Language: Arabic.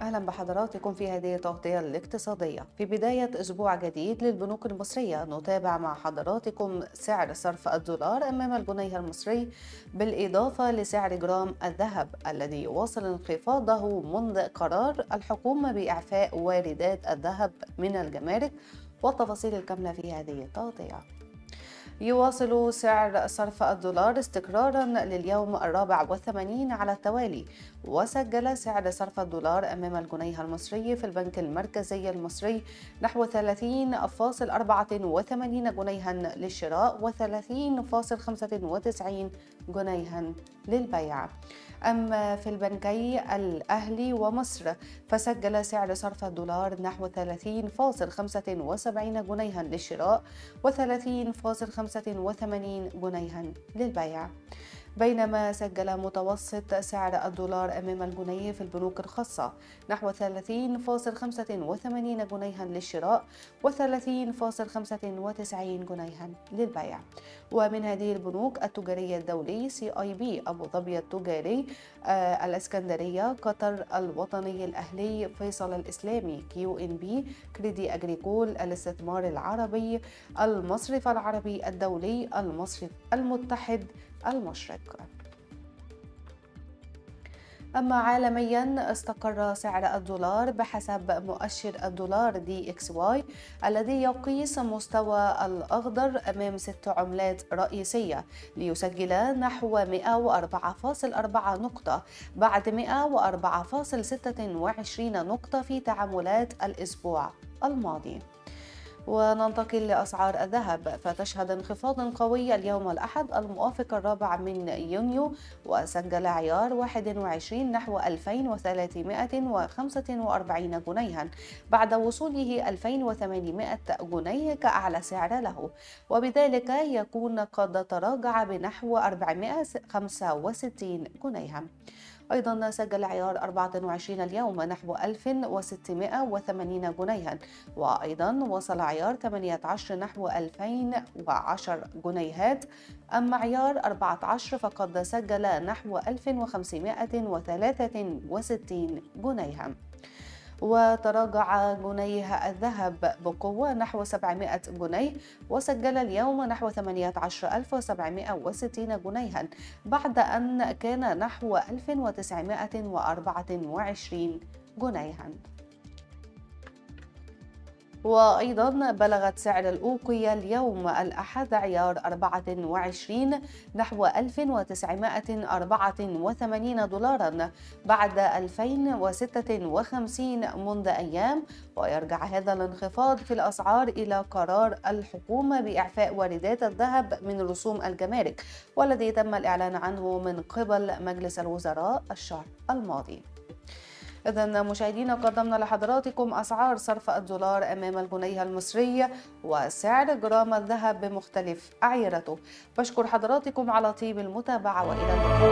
أهلا بحضراتكم في هذه التغطية الاقتصادية. في بداية أسبوع جديد للبنوك المصرية نتابع مع حضراتكم سعر صرف الدولار أمام الجنيه المصري بالإضافة لسعر جرام الذهب الذي يواصل انخفاضه منذ قرار الحكومة بإعفاء واردات الذهب من الجمارك والتفاصيل الكاملة في هذه التغطية. يواصل سعر صرف الدولار استقرارا لليوم الرابع والثمانين على التوالي. وسجل سعر صرف الدولار أمام الجنيه المصري في البنك المركزي المصري نحو 30.84 جنيها للشراء و30.95 جنيها للبيع. أما في البنكي الأهلي ومصر فسجل سعر صرف الدولار نحو 30.75 جنيها للشراء و30.5 85 جنيها للبيع. بينما سجل متوسط سعر الدولار أمام الجنيه في البنوك الخاصة نحو 30.85 جنيها للشراء و 30.95 جنيها للبيع. ومن هذه البنوك التجارية الدولي CIB أبو ظبي التجاري آه الإسكندرية قطر الوطني الأهلي فيصل الإسلامي QNB Crédit Agricole الاستثمار العربي المصرف العربي الدولي المصرف المتحد المشرق أما عالميا استقر سعر الدولار بحسب مؤشر الدولار DXY الذي يقيس مستوى الأخضر أمام ست عملات رئيسية ليسجل نحو 104.4 نقطة بعد 104.26 نقطة في تعاملات الأسبوع الماضي. وننتقل لأسعار الذهب. فتشهد انخفاض قوي اليوم الأحد الموافق الرابع من يونيو وسجل عيار 21 نحو 2345 جنيها بعد وصوله 2800 جنيه كأعلى سعر له. وبذلك يكون قد تراجع بنحو 465 جنيها. أيضا سجل عيار 24 اليوم نحو 1680 جنيها وأيضا وصل عيار 18 نحو 2010 جنيهات. أما عيار 14 فقد سجل نحو 1563 جنيها. وتراجع جنيه الذهب بقوة نحو 700 جنيه وسجل اليوم نحو 18760 جنيها بعد أن كان نحو 1924 جنيها. وأيضا بلغت سعر الأوقية اليوم الأحد عيار 24 نحو 1984 دولارا بعد 2056 منذ أيام. ويرجع هذا الانخفاض في الأسعار إلى قرار الحكومة بإعفاء واردات الذهب من رسوم الجمارك والذي تم الإعلان عنه من قبل مجلس الوزراء الشهر الماضي. إذا مشاهدينا قدمنا لحضراتكم أسعار صرف الدولار أمام الجنيه المصري وسعر جرام الذهب بمختلف أعيرته. بشكر حضراتكم على طيب المتابعة وإلى اللقاء.